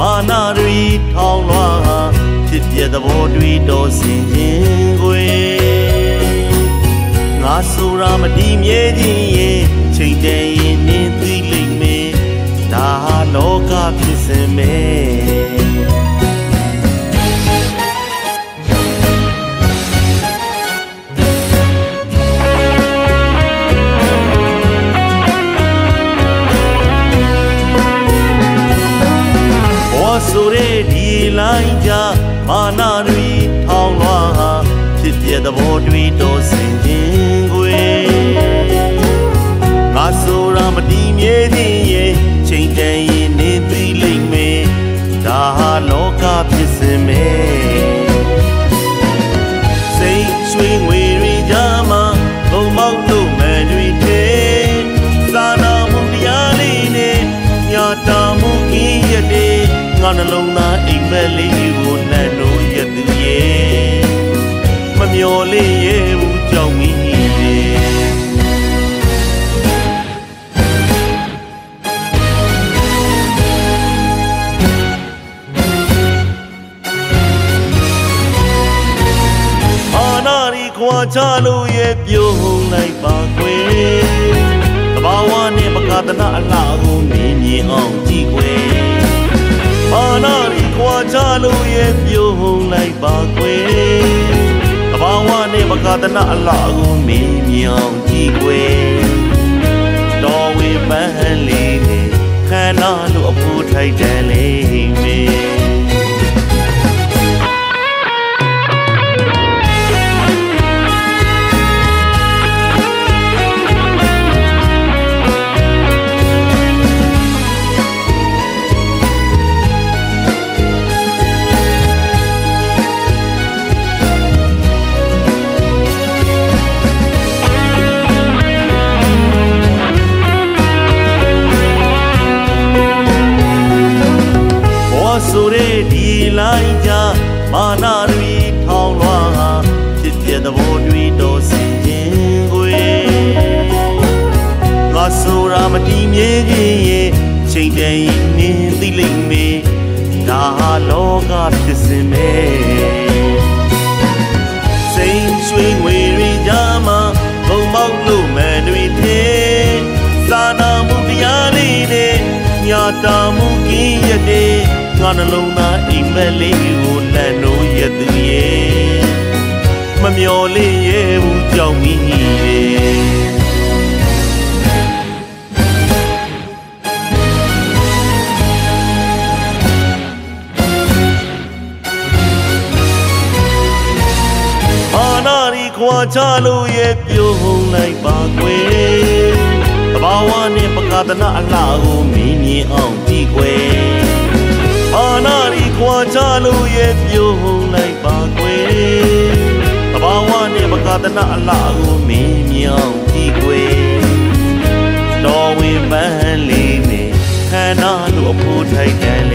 မာနာတွေထောင်းလွှာဖြစ်ပြသဘောတွေတော်စင်ခြင်းကိုငါဆိုရာမတည်မြဲခြင်းရဲ့ချိန်တန်ရင်နင်းသိလိမ့်မယ်ဒါလောကဖြစ်စင်မယ် မာနာတွေထောင်းလွှာဖြစ်ပြသဘောတွေတော်စင်ခြင်းကိုငါဆိုရာမတည်မြဲခြင်းရဲ့ချိန်တန်ရင်နေသိလိမ့်မယ်ဒါဟာလောကဖြစ်စင်မယ်စိတ်ရွှေငွေတွေကြမှာဘုံမောက်လို့မှန်တွေတဲ့စာနာမှုတရားလေးနဲ့ညာတာမှုကင်းရတဲ့ ငါနှလုံးသားအိမ်မက်လေးကိုနှံ့လို့ရသူရဲ့မမျော်လေးရဲ့ဘူးကြောင့်မိရဲ့အာနာရီခွာချလို့ရဲ့ပြုံးလိုက်ပါခွေတဘာဝနဲ့ပကဒနာအလားကိုမြင်မြင်အောင် လိုက်ပါခွေတဘာဝနဲ့ပကဒနာအလားကိုမြင်မြင်အောင်ကြည့်ခွေတော်ဝေပန်းလေးနဲ့ခန္ဓာလို့အဖို့ထိုက်တယ်လေးမေ ဆိုတဲ့ဒီလိုင်းကြမာနာတွေထောင်းလွှာဖြစ်ပြသဘောတွေတော်စင်ခြင်းကိုငါဆိုရာမတည်မြဲခြင်းရဲ့ချိန်တန်ရင်နင်းသိလိမ့်မယ်ဒါဟာလောကဖြစ်စင်မယ်စိန်ရွှေငွေတွေကြမှာဘုံမောက်လို့မှန်တွေတဲ့စာနာမှုတရားလေးနဲ့ညာတာမှုကင်းရတဲ့ ငါနှလုံးသားအိမ်မက်လေးကိုလန့်လို့ရသူရဲ့မမျော်လင့်ရဲ့ဘူးကြောင့်မိရဲ့အာနာရီခွာချလို့ရဲ့ပြုံးလိုက်ပါကွယ်တဘာဝနဲ့ပကဒနာအလားကိုမြင်မြင်အောင်ကြည့်ကွယ်အာနာရီခွာချ လို့ရဲ့ပြုံးလိုက်ပါကွယ်တဘာဝနဲ့ပကဒနာအလားကိုမြင်မြင်အောင်ကြည့်ကွယ်တော်ဝင်ပန်းလေးနဲ့ခန္ဓာလို့အဖို့ထိုက်တယ်